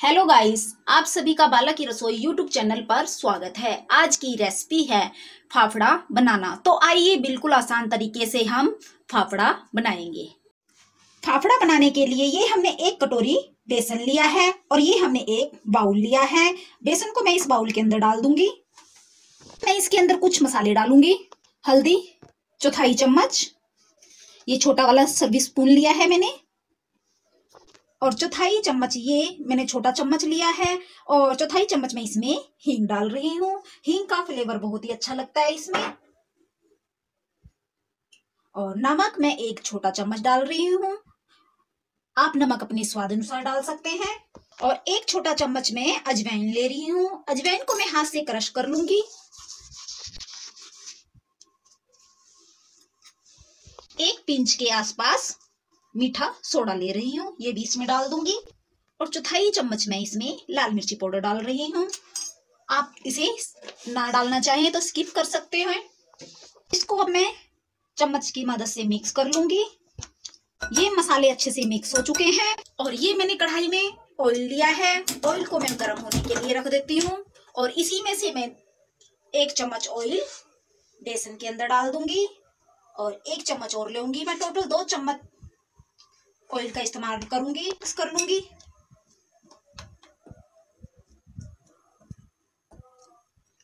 Hello guys आप सभी का बाला की रसोई यूट्यूब चैनल पर स्वागत है। आज की रेसिपी है फाफड़ा बनाना। तो आइए बिल्कुल आसान तरीके से हम फाफड़ा बनाएँगे। फाफड़ा बनाने के लिए ये हमने एक कटोरी बेसन लिया है और ये हमने एक बाउल लिया है। बेसन को मैं इस बाउल के अंदर डाल दूँगी। मैं इसके अंदर कुछ मसाले डालूँगी। हल्दी, चौथाई चम्मच। ये छोटा वाला सर्विस स्पून लिया है मैंने। और चौथाई चम्मच ये मैंने छोटा चम्मच लिया है और चौथाई चम्मच में इसमें हींग डाल रही हूँ। हींग का फ्लेवर बहुत ही अच्छा लगता है इसमें। और नमक मैं एक छोटा चम्मच डाल रही हूँ। आप नमक अपने स्वाद अनुसार डाल सकते हैं। और एक छोटा चम्मच में अजवाइन ले रही हूँ। अजवाइन को मैं हाथ से क्रश कर लूँगी। एक पिंच के आसपास मीठा सोडा ले रही हूँ, ये भी इसमें डाल दूँगी। और चौथाई चम्मच मैं इसमें लाल मिर्ची पाउडर डाल रही हूँ। आप इसे ना डालना चाहें तो स्किप कर सकते हैं। इसको अब मैं चम्मच की मदद से मिक्स कर लूँगी। ये मसाले अच्छे से मिक्स हो चुके हैं और ये मैंने कढ़ाई में ऑयल लिया है। ऑयल को मैं गर्म होने के लिए रख देती हूँ और इसी में से मैं एक चम्मच ऑयल बेसन के अंदर डाल दूँगी और एक चम्मच और लूँगी मैं टोटल दो चम्मच ऑयल का इस्तेमाल करूँगी मिक्स कर लूँगी।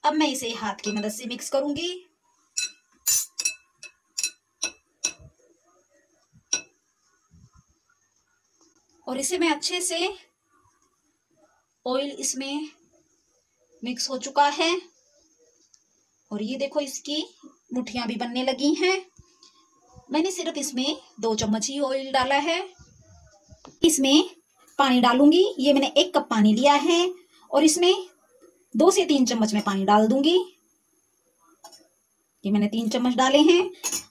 अब मैं इसे हाथ की मदद से मिक्स करूँगी। और इसे मैं अच्छे से ऑयल इसमें मिक्स हो चुका है। और ये देखो इसकी मुठियाँ भी बनने लगी हैं। मैंने सिर्फ़ इसमें दो चम्मच ही ऑयल डाला है। इसमें पानी डालूँगी। ये मैंने एक कप पानी लिया है और इसमें दो से तीन चम्मच में पानी डाल दूँगी। ये मैंने तीन चम्मच डाले हैं।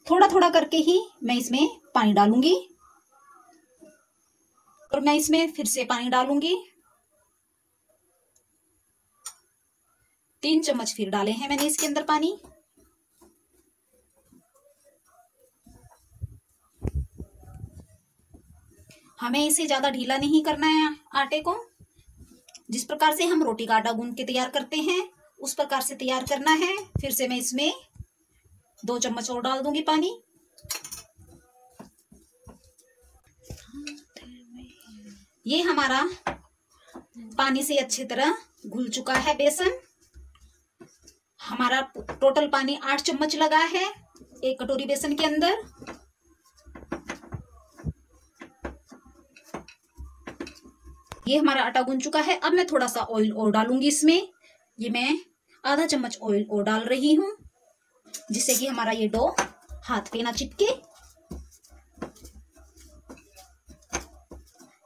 थोड़ा थोड़ा करके ही मैं इसमें पानी डालूँगी। और मैं इसमें फिर से पानी डालूँगी। तीन चम्मच फिर डाले हैं मैंने इसके अंदर पानी। हमें इसे ज़्यादा ढीला नहीं करना है आटे को। जिस प्रकार से हम रोटी का आटा गूंद के तैयार करते हैं, उस प्रकार से तैयार करना है। फिर से मैं इसमें दो चम्मच और डाल दूँगी पानी। ये हमारा पानी से अच्छी तरह घुल चुका है बेसन। हमारा टोटल पानी आठ चम्मच लगा है एक कटोरी बेसन के अंदर। ये हमारा आटा गुन चुका है। अब मैं थोड़ा सा ऑयल और डालूँगी इसमें। ये मैं आधा चम्मच ऑयल और डाल रही हूँ, जिससे कि हमारा ये डो हाथ पे ना चिपके।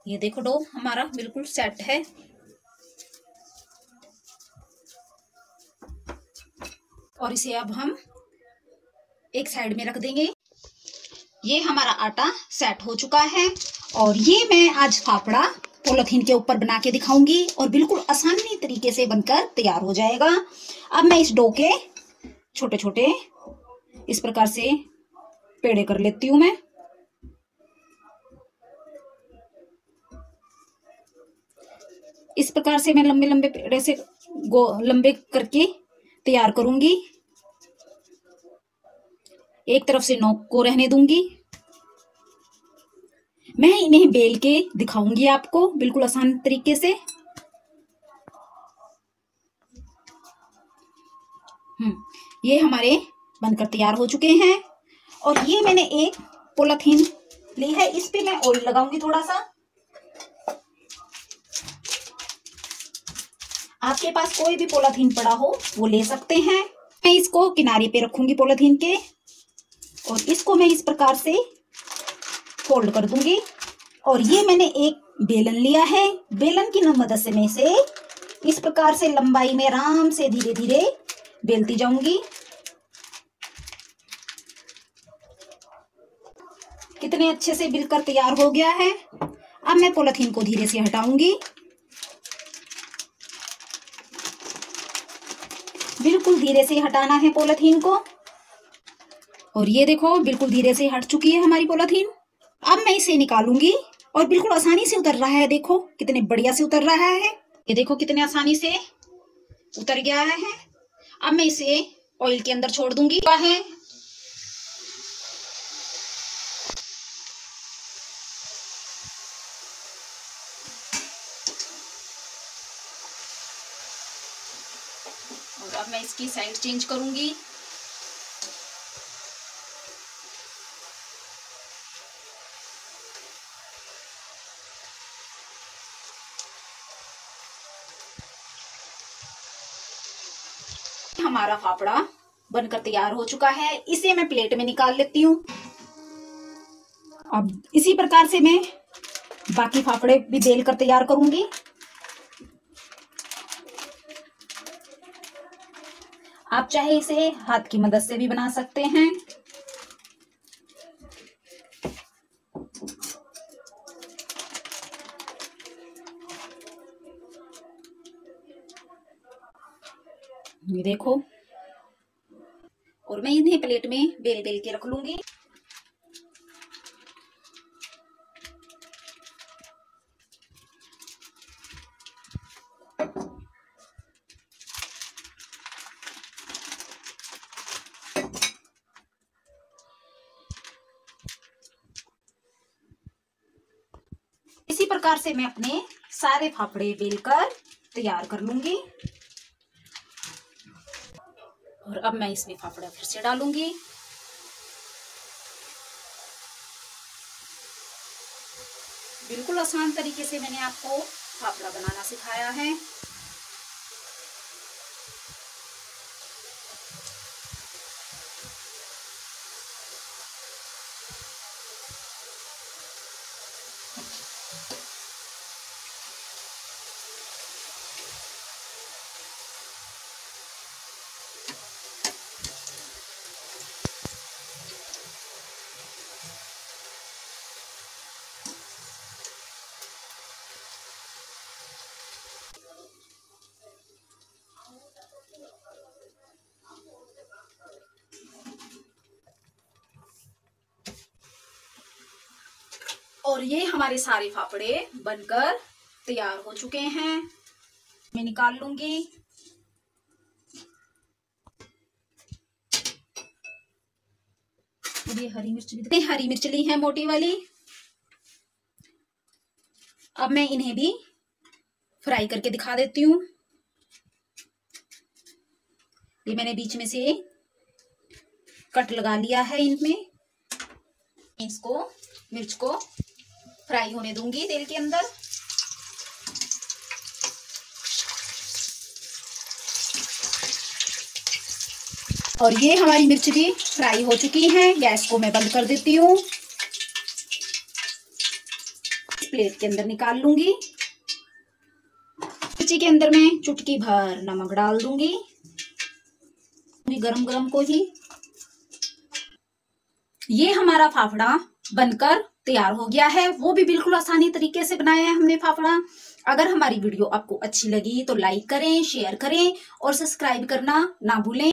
ये देखो डो हमारा बिल्कुल सेट है। और इसे अब हम एक साइड में रख देंगे। ये हमारा आटा सेट हो चुका है। और ये मैं आज फाफड़ा पोलोथीन के ऊपर बना के दिखाऊँगी और बिल्कुल आसानी तरीके से बनकर तैयार हो जाएगा। अब मैं इस डो के छोटे छोटे इस प्रकार से पेड़े कर लेती हूँ मैं। इस प्रकार से मैं लंबे लंबे पेड़े से गो, लंबे करके तैयार करूँगी। एक तरफ़ से नोक को रहने दूँगी। मैं इन्हें बेल के दिखाऊँगी आपको बिल्कुल आसान तरीके से। हम्म ये हमारे बनकर तैयार हो चुके हैं और ये मैंने एक पोलाथीन ली है, इस पे मैं ऑयल लगाऊँगी थोड़ा सा आपके पास कोई भी पोलाथीन पड़ा हो, वो ले सकते हैं। मैं इसको किनारे पे रखूँगी पोलाथीन के और इसको मैं इस प्रकार से फोल्ड कर दूँगी। और ये मैंने एक बेलन लिया है। बेलन की मदद से मैं इसे इस प्रकार से लंबाई में आराम से धीरे धीरे बेलती जाऊँगी। कितने अच्छे से बिलकर तैयार हो गया है। अब मैं पोलाथीन को धीरे से हटाऊँगी। बिल्कुल धीरे से हटाना है पोलाथीन को। और ये देखो, बिल्कुल धीरे से हट चुकी है हमारी पोलाथीन। अब मैं इसे निकालूँगी और बिल्कुल आसानी से उतर रहा है। देखो, कितने बढ़िया से उतर रहा है। ये देखो, कितने आसानी से उतर गया है। अब मैं इसे ऑयल के अंदर छोड़ दूँगी। है? और अब मैं इसकी साइड चेंज करूँगी। हमारा फाफड़ा बनकर तैयार हो चुका है। इसे मैं प्लेट में निकाल लेती हूँ। अब इसी प्रकार से मैं बाकी फाफड़े भी बेल कर तैयार करूँगी। आप चाहे इसे हाथ की मदद से भी बना सकते हैं। ये देखो। और मैं इन्हें प्लेट में बेल बेल के रख लूँगी। इसी प्रकार से मैं अपने सारे फाफड़े बेलकर तैयार कर लूँगी। अब मैं इसमें फाफड़ा फिर से डालूँगी। बिल्कुल आसान तरीके से मैंने आपको फाफड़ा बनाना सिखाया है। और ये हमारे सारे फाफड़े बनकर तैयार हो चुके हैं। मैं निकाल लूँगी। ये हरी मिर्च भी हरी मिर्च ली है मोटी वाली। अब मैं इन्हें भी फ्राई करके दिखा देती हूँ। ये मैंने बीच में से कट लगा लिया है इनमें। इसको मिर्च को फ्राई होने दूँगी तेल के अंदर। और ये हमारी मिर्च भी फ्राई हो चुकी है। गैस को मैं बंद कर देती हूँ। प्लेट के अंदर निकाल लूँगी। मिर्ची के अंदर मैं चुटकी भर नमक डाल दूँगी। गरम गरम को ही। ये हमारा फाफड़ा बनकर तैयार हो गया है। वो भी बिल्कुल आसानी तरीके से बनाया है हमने फाफड़ा। अगर हमारी वीडियो आपको अच्छी लगी तो लाइक करें, शेयर करें और सब्सक्राइब करना ना भूलें।